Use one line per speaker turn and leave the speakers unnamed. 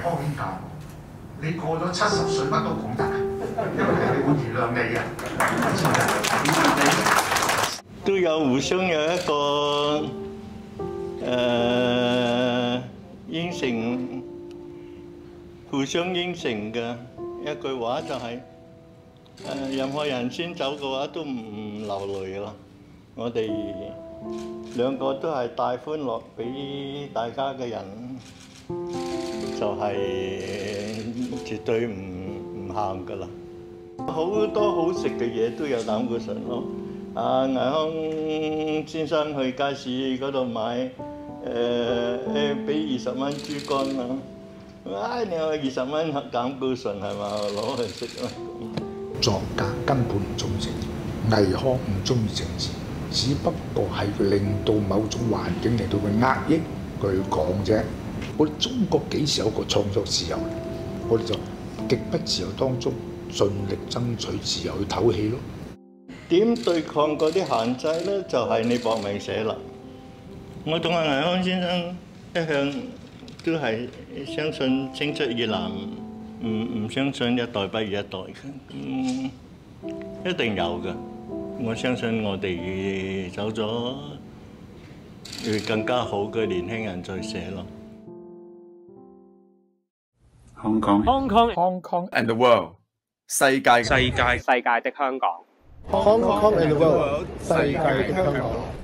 康軒教我，你過咗七十歲乜都講得，因為你會原諒你啊，
都有互相有一個誒應承，互相應承嘅一句話就係、誒、任何人先走嘅話都唔流淚啦。我哋兩個都係帶歡樂俾大家嘅人，就係、絕對唔唔喊噶啦。好多好食嘅嘢都有膽固醇咯。啊，倪康先生去街市嗰度買誒誒，俾二十蚊豬肝啦。唉，你話二十蚊膽固醇係嘛？攞去食啊。
作家根本唔中意政治，倪康唔中意政治，只不過係令到某種環境嚟到佢壓抑佢講啫。我哋中國幾時有個創作自由？我哋就極不自由當中盡力爭取自由去唞氣咯。
點對抗嗰啲限制咧？就係、你搏命寫啦。我同阿倪康先生一向都係相信青出於藍，唔唔相信一代不如一代嘅。嗯，一定有嘅。我相信我哋走咗，會更加好嘅年輕人再寫咯。
Hong Kong
Hong Kong
Hong Kong
and the world，世界
世界世界的香港。
Hong Kong and the world，世界的香港。